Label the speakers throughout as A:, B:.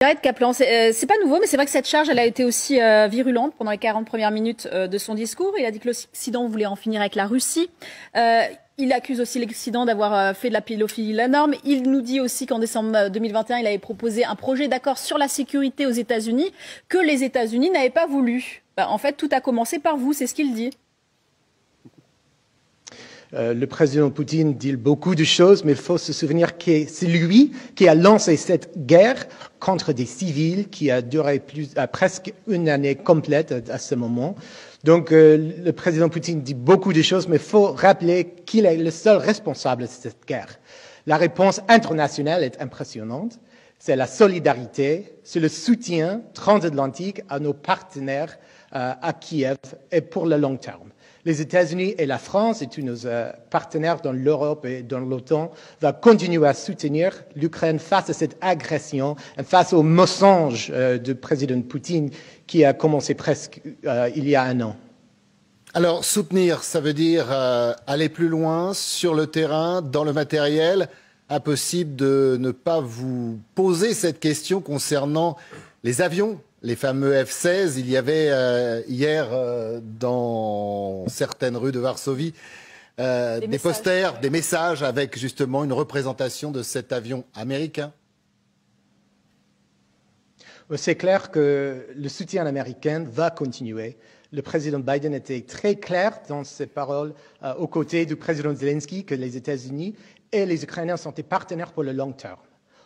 A: Jared Kaplan, c'est euh, pas nouveau, mais c'est vrai que cette charge, elle a été aussi euh, virulente pendant les 40 premières minutes euh, de son discours. Il a dit que l'Occident voulait en finir avec la Russie. il accuse aussi l'Occident d'avoir fait de la pédophilie la norme. Il nous dit aussi qu'en décembre 2021, il avait proposé un projet d'accord sur la sécurité aux États-Unis que les États-Unis n'avaient pas voulu. Bah, en fait, tout a commencé par vous, c'est ce qu'il dit.
B: Euh, le président Poutine dit beaucoup de choses, mais il faut se souvenir que c'est lui qui a lancé cette guerre contre des civils qui a duré plus, presque une année complète à, ce moment. Donc, euh, le président Poutine dit beaucoup de choses, mais il faut rappeler qu'il est le seul responsable de cette guerre. La réponse internationale est impressionnante. C'est la solidarité, c'est le soutien transatlantique à nos partenaires euh, à Kiev et pour le long terme les États-Unis et la France, et tous nos euh, partenaires dans l'Europe et dans l'OTAN, vont continuer à soutenir l'Ukraine face à cette agression, face au mensonge euh, du président Poutine qui a commencé presque euh, il y a un an.
C: Alors, soutenir, ça veut dire aller plus loin sur le terrain, dans le matériel. Impossible de ne pas vous poser cette question concernant les avions les fameux F-16. Il y avait euh, hier euh, dans certaines rues de Varsovie euh, des, posters, des messages avec justement une représentation de cet avion américain.
B: C'est clair que le soutien américain va continuer. Le président Biden était très clair dans ses paroles aux côtés du président Zelensky que les États-Unis et les Ukrainiens sont des partenaires pour le long terme.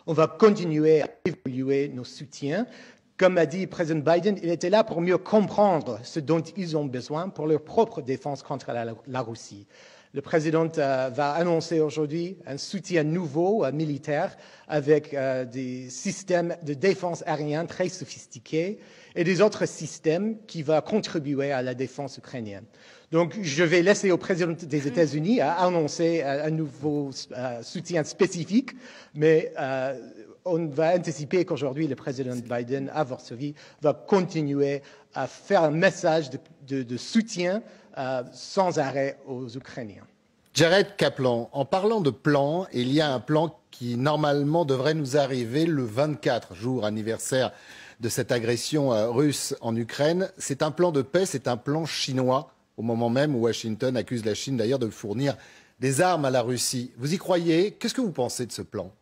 B: On va continuer à évoluer nos soutiens comme a dit président Biden, il était là pour mieux comprendre ce dont ils ont besoin pour leur propre défense contre la, Russie. Le président euh, va annoncer aujourd'hui un soutien nouveau euh, militaire avec euh, des systèmes de défense aérienne très sophistiqués et des autres systèmes qui vont contribuer à la défense ukrainienne. Donc, je vais laisser au président des États-Unis annoncer un nouveau soutien spécifique, mais on va anticiper qu'aujourd'hui, le président Biden à Varsovie va continuer à faire un message de, soutien euh, sans arrêt aux Ukrainiens.
C: Jared Kaplan, en parlant de plan, il y a un plan qui normalement devrait nous arriver le 24, jour anniversaire de cette agression euh, russe en Ukraine. C'est un plan de paix, c'est un plan chinois, au moment même où Washington accuse la Chine d'ailleurs de fournir des armes à la Russie. Vous y croyez? Qu'est-ce que vous pensez de ce plan?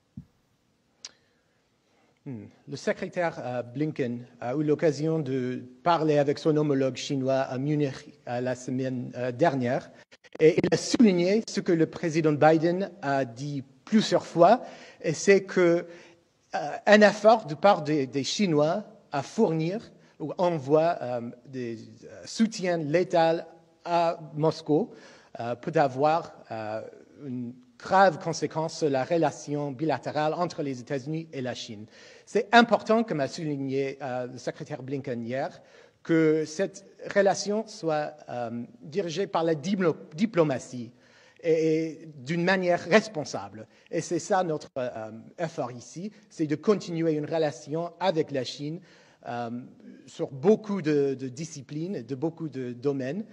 B: Le secrétaire euh, Blinken a eu l'occasion de parler avec son homologue chinois à Munich euh, la semaine euh, dernière et il a souligné ce que le président Biden a dit plusieurs fois, et c'est qu'un effort de part des, Chinois à fournir ou envoyer des soutiens létals à Moscou peut avoir une graves conséquences sur la relation bilatérale entre les États-Unis et la Chine. C'est important, comme a souligné euh, le secrétaire Blinken hier, que cette relation soit euh, dirigée par la diplomatie et, d'une manière responsable. Et c'est ça notre euh, effort ici, c'est de continuer une relation avec la Chine sur beaucoup de, de, disciplines, de beaucoup de domaines.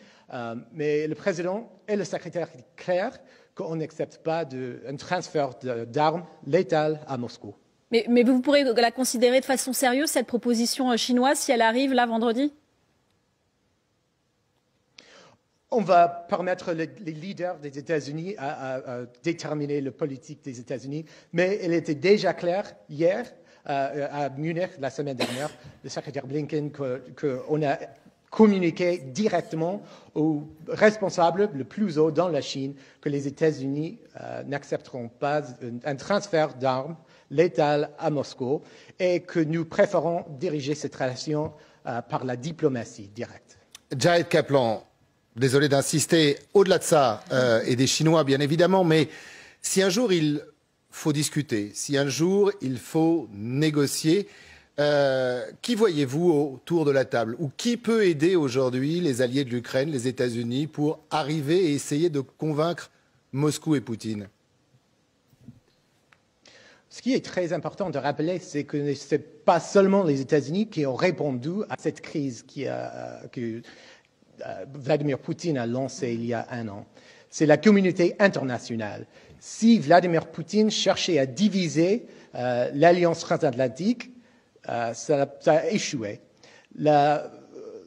B: mais le président et le secrétaire sont clairs qu'on n'accepte pas un transfert d'armes létales à Moscou.
A: Mais, vous pourrez la considérer de façon sérieuse, cette proposition euh, chinoise, si elle arrive là vendredi?
B: On va permettre les, leaders des États-Unis à, déterminer la politique des États-Unis, mais il était déjà clair hier euh, à Munich la semaine dernière, le secrétaire Blinken, qu'on a communiquer directement aux responsables le plus haut dans la Chine que les États-Unis euh, n'accepteront pas un, transfert d'armes létales à Moscou et que nous préférons diriger cette relation euh, par la diplomatie directe.
C: Jared Kaplan, désolé d'insister, au-delà de ça, euh, et des Chinois bien évidemment, mais si un jour il faut discuter, si un jour il faut négocier, euh, qui voyez-vous autour de la table Ou qui peut aider aujourd'hui les alliés de l'Ukraine, les États-Unis, pour arriver et essayer de convaincre Moscou et Poutine?
B: Ce qui est très important de rappeler, c'est que ce n'est pas seulement les États-Unis qui ont répondu à cette crise euh, que euh, Vladimir Poutine a lancée il y a un an. C'est la communauté internationale. Si Vladimir Poutine cherchait à diviser l'alliance transatlantique, euh, ça, a échoué. La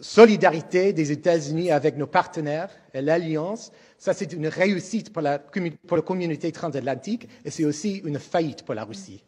B: solidarité des États-Unis avec nos partenaires et l'alliance, ça c'est une réussite pour la communauté transatlantique et c'est aussi une faillite pour la Russie.